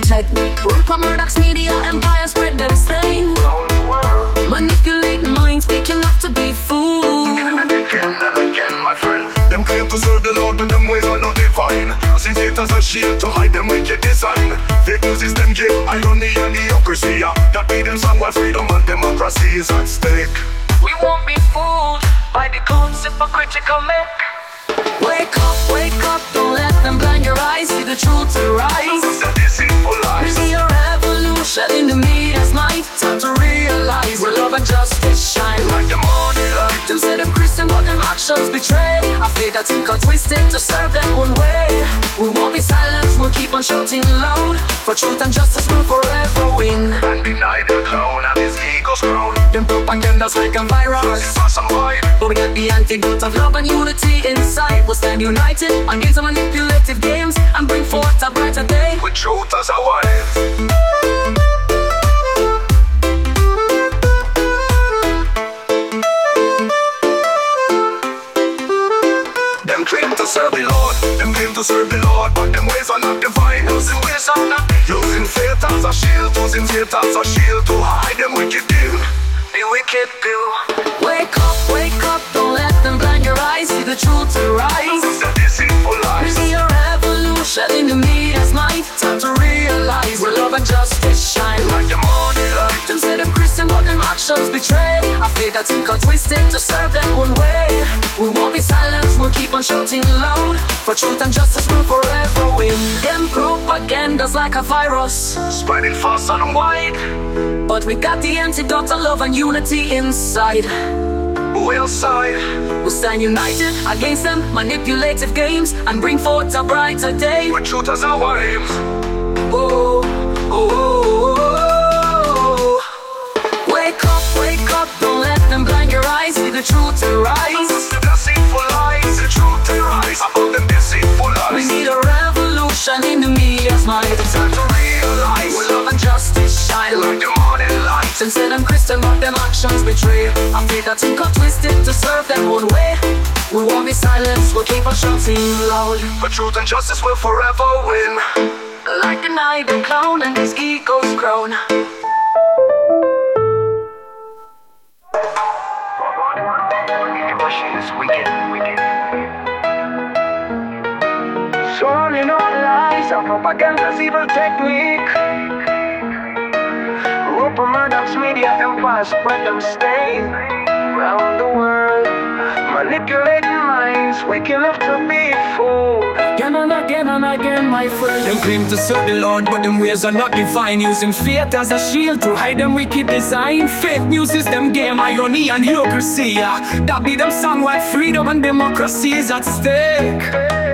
technique. Rupert Murdoch's media empire spread them stain. Manipulating minds, picking up to be fools. And again and again, my friend. Them claim to serve the Lord, but them ways are not divine. Using it as a shield to hide them wicked design. Fake news is them give irony and hypocrisy. That be them song while freedom and democracy is at stake. We won't be fooled by the concept of critical. Wake up, wake up, don't let them blind your eyes. See the truth to rise. Justice shine. Like the morning light. Them say them Christian, but them actions betray. I feel that think are twisted to serve their one way. We won't be silent, we'll keep on shouting loud. For truth and justice will forever win. And deny the clown and his ego's crown. Them propaganda's like a virus. But we got the antidote of love and unity inside. We'll stand united against the manipulative games and bring forth a brighter day. With truth as our wife. Serve the Lord, them claim to serve the Lord, but them ways are not divine. Using ways are not using faith as a shield, using faith as a shield to hide them wicked deal. The wicked bill. Wake up, wake up, don't let them blind your eyes. See the truth to rise. The deceitful We lies. see a revolution in the media's night. Time to realize where love and justice shine. Like the morning light. Them say them Christian, but them actions betray. I feel that think are twisted to serve their own way. We won't be silent, on shouting loud. For truth and justice will forever win. Them propaganda's like a virus. Spreading fast and wide. But we got the antidote to love and unity inside. We'll side. We'll stand united against them manipulative games and bring forth a brighter day. With truth as our aim. Oh, oh, oh, oh. Wake up, wake up, don't let them blind your eyes. See the truth to mind. Time to realize. Where love and justice shine. Like the morning light. Them say them Christian, but them actions betray. I feel that think are twisted to serve their own way. We won't be silent, we'll keep on shouting loud. But truth and justice will forever win. Like an idol clown and his ego's crown. Swallowing all lies and propaganda's evil technique. Rupert Murdoch's media empire spread them stain around the world. Manipulating minds, waking up to be fooled. Again and again and again, my friend. Them claim to serve the Lord, but them ways are not divine. Using faith as a shield to hide them wicked design. Fake news is them game, irony and hypocrisy. Yeah. That be them song while freedom and democracy is at stake.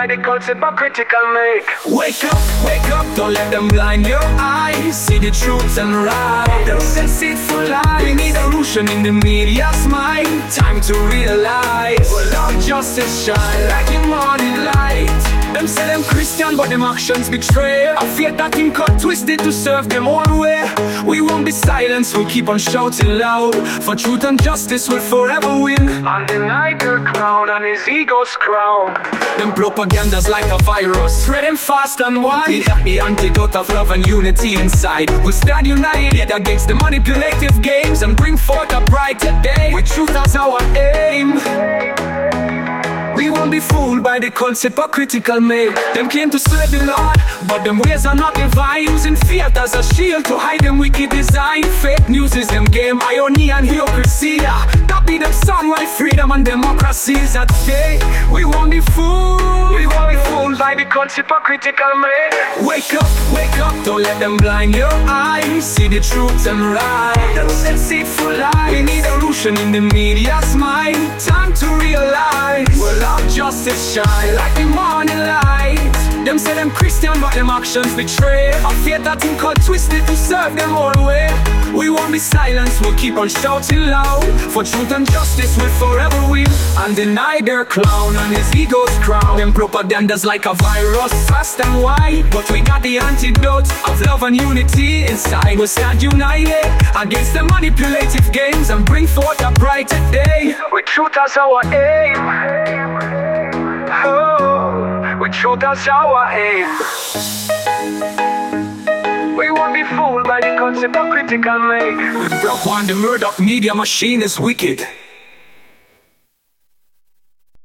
By the hypocritical make. Wake up, wake up, don't let them blind your eyes. See the truth and right. Those deceitful lies. We need a revolution in the media's mind. Time to realize, well, our justice shine like the morning light. Them say them Christian, but them actions betray. I fear that think got twisted to serve them own way. We won't be silenced, we'll keep on shouting loud. For truth and justice will forever win. Undenied their crown and his ego's crown. Them propaganda's like a virus, spreading fast and wide. Got the antidote of love and unity inside. We'll stand united against the manipulative games and bring forth a brighter day. With truth as our aim. We won't be fooled by the cult's hypocritical made. Them claim to serve the Lord, but them ways are not divine. Using faith as a shield to hide them wicked design. Fake news is them game, irony and hypocrisy. That be them song while freedom and democracy is at stake. We won't be fooled. We won't be fooled by the cult's hypocritical make. Wake up, wake up, don't let them blind your eyes. See the truth and right. Those deceitful lies. We need a in the media's mind. Time to realize, our justice shine like the morning light. Them say them Christian, but them actions betray. A faith that think got twisted to serve them own way. We won't be silenced, we'll keep on shouting loud. For truth and justice we'll forever win. And deny their clown and his ego's crown. Them propaganda's like a virus, fast and wide. But we got the antidote of love and unity inside. We'll stand united against the manipulative games and bring forth a brighter day. With truth as our aim. With our aim. We won't be fooled by the concept of critical make. Rock one, the Murdoch media machine is wicked.